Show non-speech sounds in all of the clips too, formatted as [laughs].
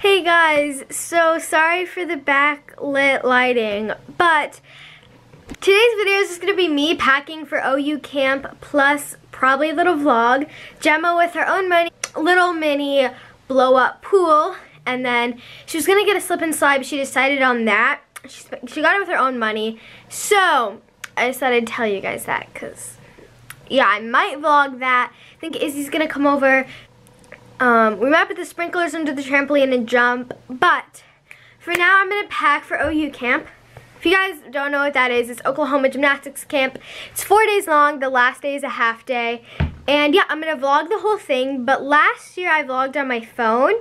Hey guys, so sorry for the backlit lighting, but today's video is just going to be me packing for OU camp plus probably a little vlog. Gemma with her own money, little mini blow up pool, and then she was going to get a slip and slide, but she decided on that. She, she got it with her own money, so I decided to tell you guys that because yeah, I might vlog that. I think Izzy's to come over um, we might put the sprinklers under the trampoline and jump, but for now I'm going to pack for OU camp. If you guys don't know what that is, it's Oklahoma Gymnastics Camp. It's four days long. The last day is a half day. And yeah, I'm going to vlog the whole thing. But last year I vlogged on my phone.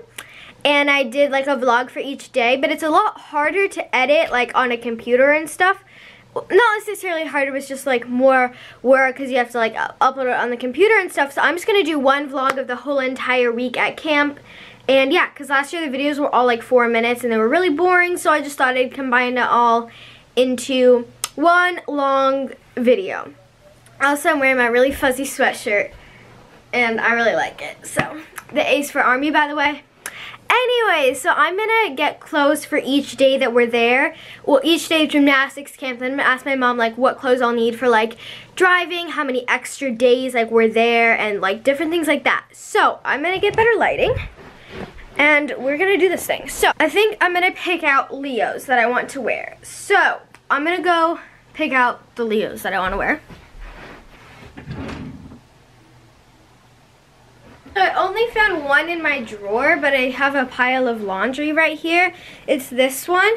And I did like a vlog for each day. But it's a lot harder to edit like on a computer and stuff not necessarily harder, it's just like more work because you have to like upload it on the computer and stuff. So I'm just going to do one vlog of the whole entire week at camp. And yeah, because last year the videos were all like four minutes and they were really boring. So I just thought I'd combine it all into one long video. Also, I'm wearing my really fuzzy sweatshirt and I really like it. So, the Ace for Army, by the way. Anyway, so I'm gonna get clothes for each day that we're there. Well, each day of gymnastics camp. Then I'm gonna ask my mom like what clothes I'll need for like driving, how many extra days like we're there, and like different things like that. So I'm gonna get better lighting. And we're gonna do this thing. So I think I'm gonna pick out Leos that I want to wear. So I'm gonna go pick out the Leos that I wanna wear. I only found one in my drawer, but I have a pile of laundry right here. It's this one.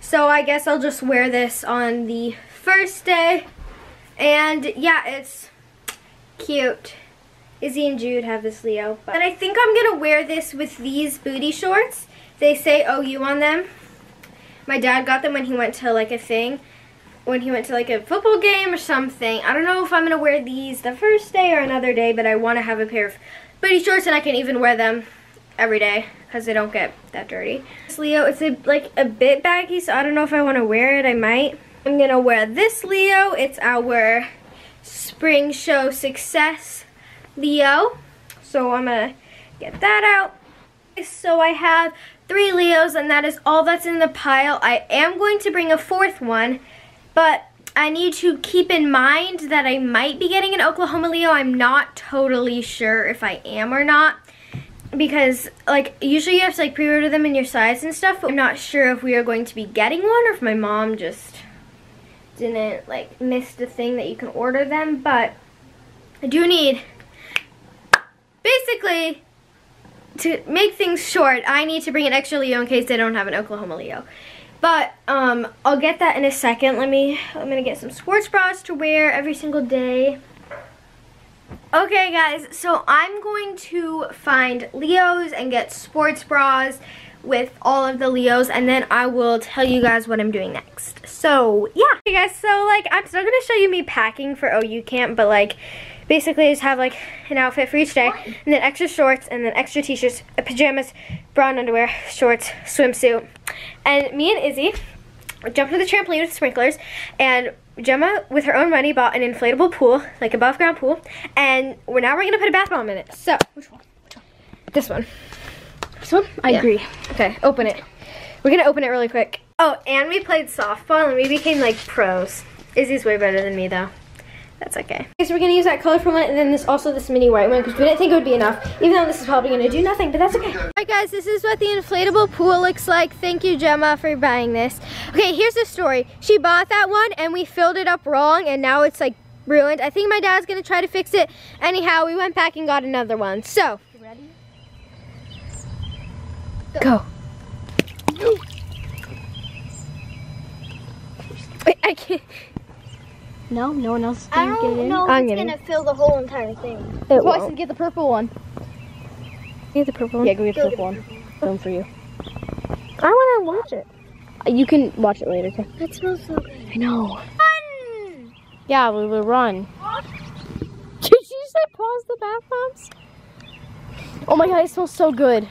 So I guess I'll just wear this on the first day. And yeah, it's cute. Izzy and Jude have this Leo. But and I think I'm going to wear this with these booty shorts. They say OU on them. My dad got them when he went to like a thing. When he went to like a football game or something. I don't know if I'm going to wear these the first day or another day. But I want to have a pair of booty shorts and I can even wear them every day because they don't get that dirty. This Leo, it's a, like a bit baggy, so I don't know if I want to wear it. I might. I'm going to wear this Leo. It's our Spring Show Success Leo. So I'm going to get that out. So I have three Leos, and that is all that's in the pile. I am going to bring a fourth one, but I need to keep in mind that I might be getting an Oklahoma Leo. I'm not totally sure if I am or not. Because, like, usually you have to, like, pre-order them in your size and stuff. But I'm not sure if we are going to be getting one or if my mom just didn't, like, miss the thing that you can order them. But I do need, basically, to make things short, I need to bring an extra Leo in case they don't have an Oklahoma Leo. But um, I'll get that in a second. Let me, I'm gonna get some sports bras to wear every single day. Okay guys, so I'm going to find Leos and get sports bras with all of the Leos and then I will tell you guys what I'm doing next. So yeah. Okay guys, so like I'm still gonna show you me packing for OU camp, but like basically I just have like an outfit for each day and then extra shorts and then extra t-shirts, uh, pajamas, brown underwear, shorts, swimsuit. And me and Izzy jumped to the trampoline with sprinklers and Gemma, with her own money, bought an inflatable pool, like above ground pool, and we're now we're gonna put a bath bomb in it. So, which one? Which one? This one. This one? I yeah. agree. Okay, open it. We're gonna open it really quick. Oh, and we played softball and we became like pros. Izzy's way better than me though. That's okay. Okay, so we're gonna use that colorful one and then this also this mini white one because we didn't think it would be enough, even though this is probably gonna do nothing, but that's okay. All right guys, this is what the inflatable pool looks like. Thank you, Gemma, for buying this. Okay, here's the story. She bought that one and we filled it up wrong and now it's like ruined. I think my dad's gonna try to fix it. Anyhow, we went back and got another one. So, ready? Go. Go. Wait, I can't. No, no one else can get it in. know I'm gonna fill the whole entire thing. It Watch and get the purple one. Get the purple one? Yeah, go get the purple one. Film for you. I wanna watch it. Uh, you can watch it later, okay? That smells so good. I know. Run! Yeah, we will run. [laughs] Did you say pause the bath bombs? Oh my god, it smells so good.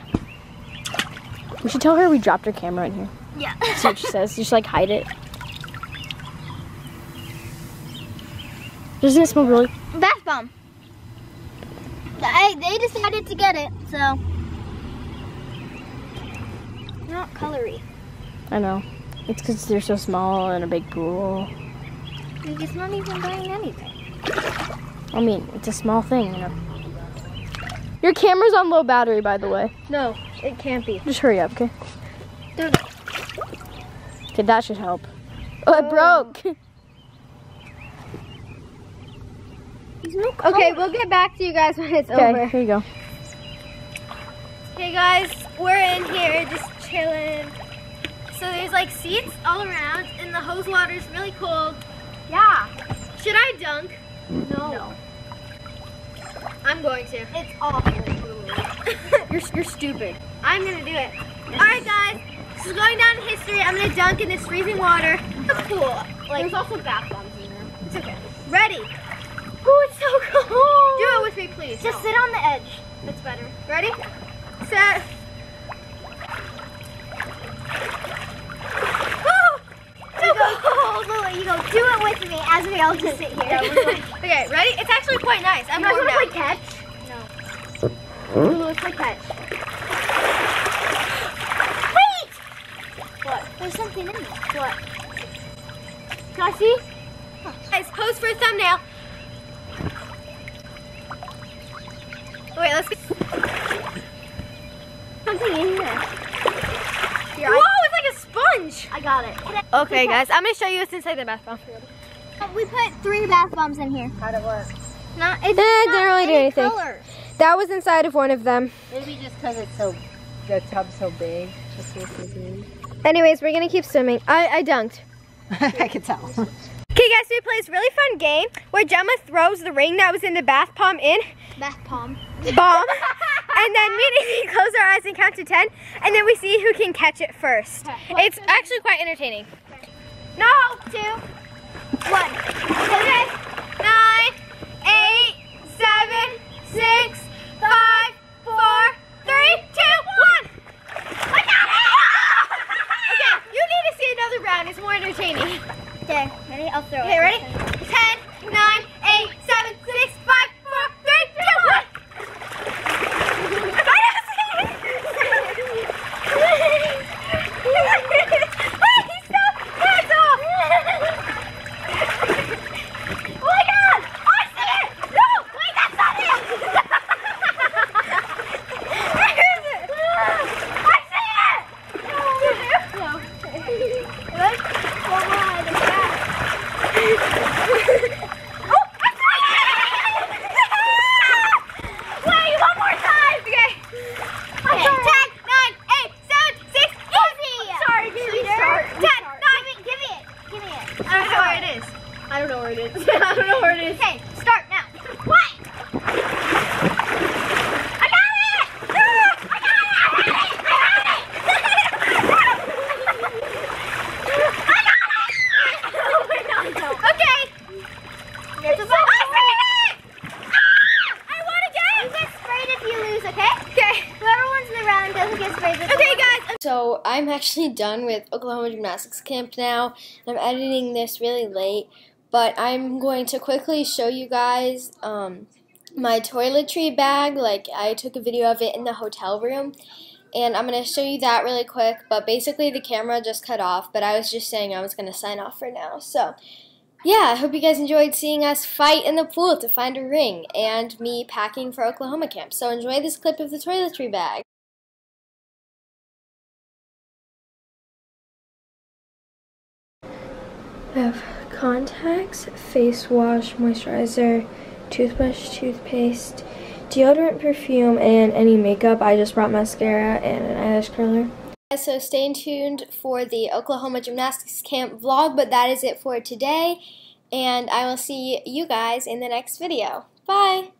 We should tell her we dropped our camera in here. Yeah. See what she says. Just like hide it. Doesn't it smell really? Bath bomb. They, they decided to get it, so. They're not colory. I know. It's because they're so small in a big pool. Like, it's not even buying anything. I mean, it's a small thing, you know. Your camera's on low battery, by the way. No, it can't be. Just hurry up, okay? Okay, that should help. Oh, it oh. broke. [laughs] There's no. Okay, we'll get back to you guys [laughs] when it's Okay, over. here you go. Okay, guys, we're in here just chilling. So there's like seats all around, and the hose water is really cold. Yeah. Should I dunk? No. I'm going to. It's awful. [laughs] you're, you're stupid. I'm gonna do it. All right, guys. This is going down in history. I'm gonna dunk in this freezing water. The pool. Like, There's also bath bombs in there. it's okay. Ready? Oh, it's so cold. Do Just sit on the edge. That's better. Ready? Set. Oh, oh. Lily, you go do it with me as we all just sit here. [laughs] Okay, ready? It's actually quite nice. I'm guys gonna play catch? No. Lulu, let's play catch. Wait! What? There's something in there. What? Can I see? Guys, pose for a thumbnail. Something in here. Here, Whoa, I, it's like a sponge. I got it. Okay, guys, I'm gonna show you what's inside the bath bomb. We put three bath bombs in here. How'd it work? Not, it Eh, not didn't really do anything. colors. That was inside of one of them. Maybe just because it's so, the tub's so big. Just so it's Anyways, we're gonna keep swimming. I, I dunked. [laughs] I can tell. Okay, guys, so we play this really fun game where Gemma throws the ring that was in the bath bomb in, Bath palm. bomb, [laughs] and then me and Amy [laughs] close our eyes and count to 10, and then we see who can catch it first. It's actually quite entertaining. No, two, one. Okay. Nine, eight, seven, six, five, four, three, two, one. I got it! okay, you need to see another round. It's more entertaining. Okay, ready? I'll throw Okay, it. ready? 10, 9, 8, 7, 6, 5, 4, 3, 2, 1. Wait, stop! Hands off! Oh my god! I see it! No! Wait, that's not it! Where is it? I see it! No. What? Come on, it's back. Wait, one more time. Okay. Okay. Ten, nine, eight, seven, six, easy. Sorry, Cheater. Start. Ten, nine. Give me it. Give me it. I don't know where it is. I don't know where it is. I don't know where it is. Okay, start now. What? I got it. Ah, I got it. I got it. I got it. I got it. Okay. Here's a I see it. Ah, I won again. You get sprayed if you lose, okay? Okay. Whoever wins the round doesn't get sprayed. but Okay, the one- guys. So I'm actually done with Oklahoma Gymnastics Camp now. I'm editing this really late, but I'm going to quickly show you guys um, my toiletry bag. Like I took a video of it in the hotel room, and I'm going to show you that really quick. But basically, the camera just cut off. But I was just saying I was going to sign off for now. So. Yeah, I hope you guys enjoyed seeing us fight in the pool to find a ring and me packing for Oklahoma camp. So enjoy this clip of the toiletry bag. I have contacts, face wash, moisturizer, toothbrush, toothpaste, deodorant, perfume, and any makeup. I just brought mascara and an eyelash curler. So stay tuned for the Oklahoma Gymnastics Camp vlog, but that is it for today. And I will see you guys in the next video. Bye!